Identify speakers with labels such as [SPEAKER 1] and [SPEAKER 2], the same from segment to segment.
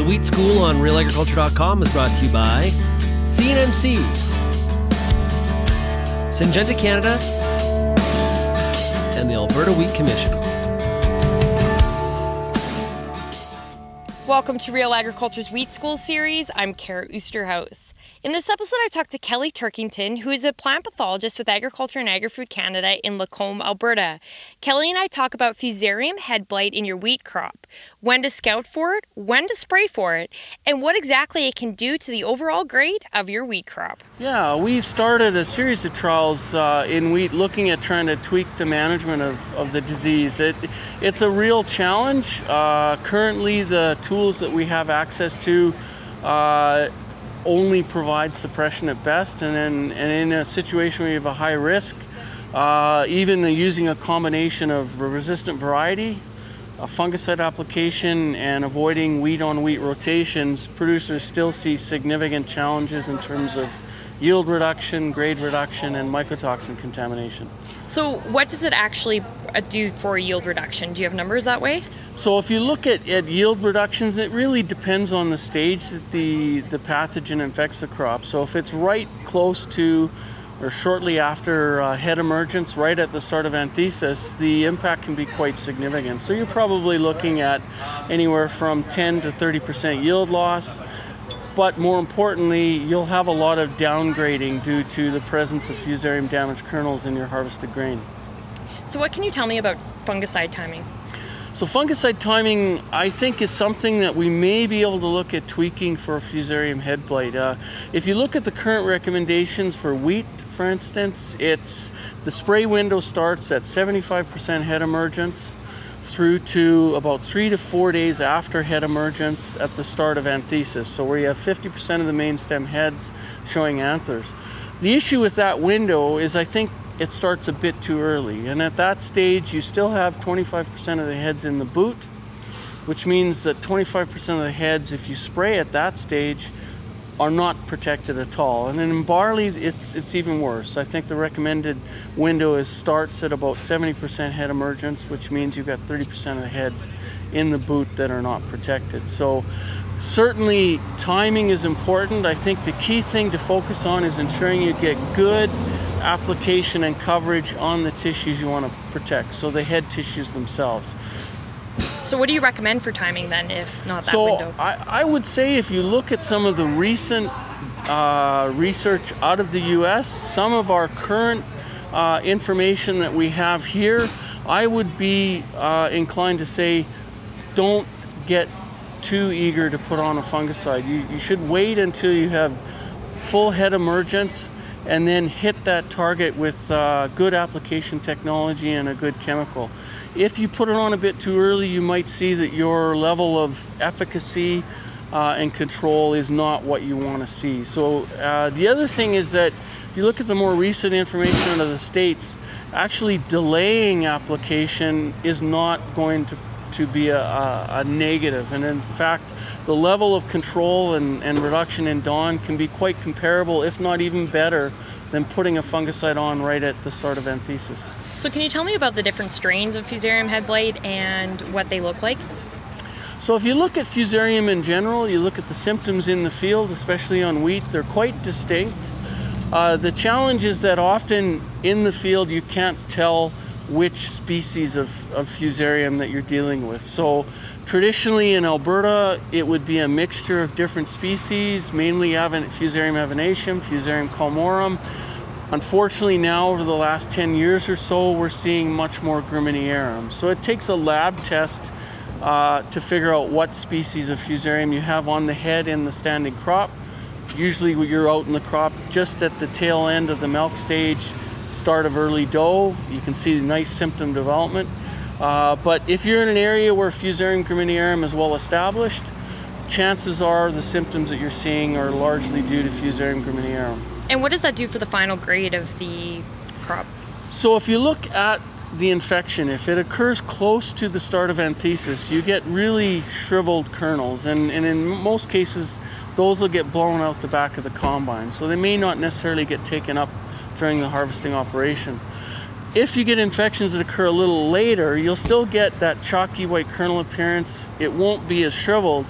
[SPEAKER 1] The Wheat School on realagriculture.com is brought to you by CNMC, Syngenta Canada, and the Alberta Wheat Commission.
[SPEAKER 2] Welcome to Real Agriculture's Wheat School series. I'm Kara Oosterhuis. In this episode, I talked to Kelly Turkington, who is a plant pathologist with Agriculture and Agri-Food Canada in Lacombe, Alberta. Kelly and I talk about fusarium head blight in your wheat crop, when to scout for it, when to spray for it, and what exactly it can do to the overall grade of your wheat crop.
[SPEAKER 3] Yeah, we've started a series of trials uh, in wheat looking at trying to tweak the management of, of the disease. It, it's a real challenge. Uh, currently, the tools that we have access to uh, only provide suppression at best, and then and in a situation where you have a high risk, uh, even using a combination of resistant variety, a fungicide application, and avoiding wheat on wheat rotations, producers still see significant challenges in terms of yield reduction, grade reduction, and mycotoxin contamination.
[SPEAKER 2] So, what does it actually uh, do for yield reduction? Do you have numbers that way?
[SPEAKER 3] So, if you look at, at yield reductions, it really depends on the stage that the, the pathogen infects the crop. So, if it's right close to or shortly after uh, head emergence, right at the start of anthesis, the impact can be quite significant. So, you're probably looking at anywhere from 10 to 30% yield loss but more importantly, you'll have a lot of downgrading due to the presence of fusarium damaged kernels in your harvested grain.
[SPEAKER 2] So, what can you tell me about fungicide timing?
[SPEAKER 3] So, fungicide timing, I think, is something that we may be able to look at tweaking for fusarium head blight. Uh, if you look at the current recommendations for wheat, for instance, it's the spray window starts at 75% head emergence through to about three to four days after head emergence at the start of anthesis. So where you have 50% of the main stem heads showing anthers. The issue with that window is I think it starts a bit too early. And at that stage, you still have 25% of the heads in the boot, which means that 25% of the heads, if you spray at that stage, are not protected at all. And in barley, it's, it's even worse. I think the recommended window is starts at about 70% head emergence, which means you've got 30% of the heads in the boot that are not protected. So certainly timing is important. I think the key thing to focus on is ensuring you get good application and coverage on the tissues you want to protect, so the head tissues themselves.
[SPEAKER 2] So, what do you recommend for timing then, if not that
[SPEAKER 3] so
[SPEAKER 2] window?
[SPEAKER 3] I, I would say if you look at some of the recent uh, research out of the US, some of our current uh, information that we have here, I would be uh, inclined to say don't get too eager to put on a fungicide. You, you should wait until you have full head emergence and then hit that target with uh, good application technology and a good chemical. If you put it on a bit too early, you might see that your level of efficacy uh, and control is not what you want to see. So uh, the other thing is that if you look at the more recent information out of the states, actually delaying application is not going to, to be a, a, a negative. And in fact, the level of control and, and reduction in DON can be quite comparable, if not even better, than putting a fungicide on right at the start of anthesis.
[SPEAKER 2] So, can you tell me about the different strains of Fusarium head blight and what they look like?
[SPEAKER 3] So, if you look at Fusarium in general, you look at the symptoms in the field, especially on wheat, they're quite distinct. Uh, the challenge is that often in the field you can't tell which species of, of Fusarium that you're dealing with. So, traditionally in Alberta, it would be a mixture of different species, mainly Fusarium avenaceum, Fusarium culmorum. Unfortunately, now over the last 10 years or so, we're seeing much more graminearum. So it takes a lab test uh, to figure out what species of Fusarium you have on the head in the standing crop. Usually you're out in the crop just at the tail end of the milk stage, start of early dough. You can see the nice symptom development. Uh, but if you're in an area where Fusarium graminearum is well established, chances are the symptoms that you're seeing are largely due to Fusarium graminearum.
[SPEAKER 2] And what does that do for the final grade of the crop?
[SPEAKER 3] So if you look at the infection, if it occurs close to the start of anthesis, you get really shriveled kernels, and, and in most cases, those will get blown out the back of the combine. So they may not necessarily get taken up during the harvesting operation. If you get infections that occur a little later, you'll still get that chalky white kernel appearance. It won't be as shriveled.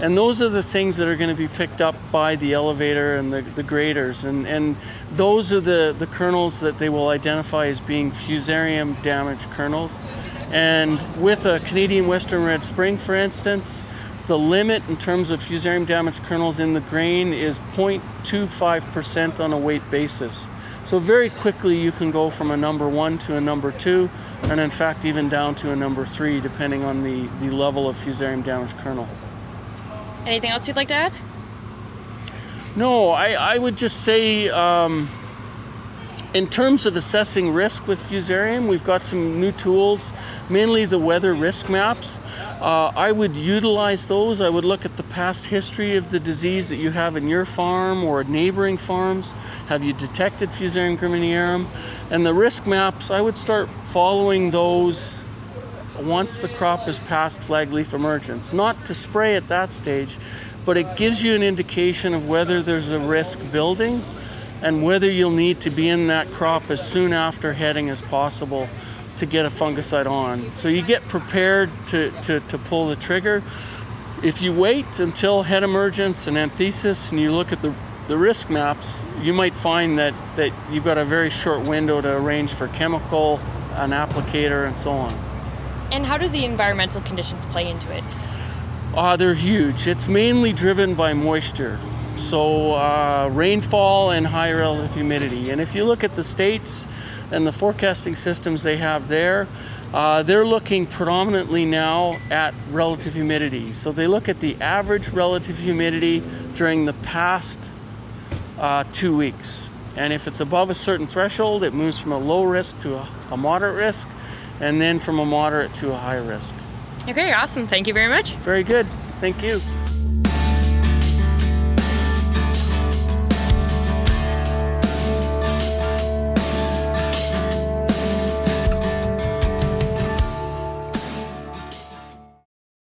[SPEAKER 3] And those are the things that are going to be picked up by the elevator and the, the graders. And, and those are the, the kernels that they will identify as being fusarium damaged kernels. And with a Canadian Western Red Spring, for instance, the limit in terms of fusarium damaged kernels in the grain is 0.25% on a weight basis. So very quickly you can go from a number one to a number two, and in fact even down to a number three, depending on the, the level of fusarium damage kernel.
[SPEAKER 2] Anything else you'd like to add?
[SPEAKER 3] No, I, I would just say um, in terms of assessing risk with fusarium, we've got some new tools, mainly the weather risk maps. Uh, I would utilize those. I would look at the past history of the disease that you have in your farm or neighboring farms. Have you detected Fusarium graminearum? And the risk maps, I would start following those once the crop is past flag leaf emergence. Not to spray at that stage, but it gives you an indication of whether there's a risk building and whether you'll need to be in that crop as soon after heading as possible to get a fungicide on. So you get prepared to, to, to pull the trigger. If you wait until head emergence and anthesis and you look at the, the risk maps, you might find that, that you've got a very short window to arrange for chemical, an applicator, and so on.
[SPEAKER 2] And how do the environmental conditions play into it?
[SPEAKER 3] Uh, they're huge. It's mainly driven by moisture. So uh, rainfall and high relative humidity. And if you look at the states and the forecasting systems they have there, uh, they're looking predominantly now at relative humidity. So they look at the average relative humidity during the past uh, two weeks. And if it's above a certain threshold, it moves from a low risk to a, a moderate risk, and then from a moderate to a high risk.
[SPEAKER 2] Okay, awesome. Thank you very much.
[SPEAKER 3] Very good. Thank you.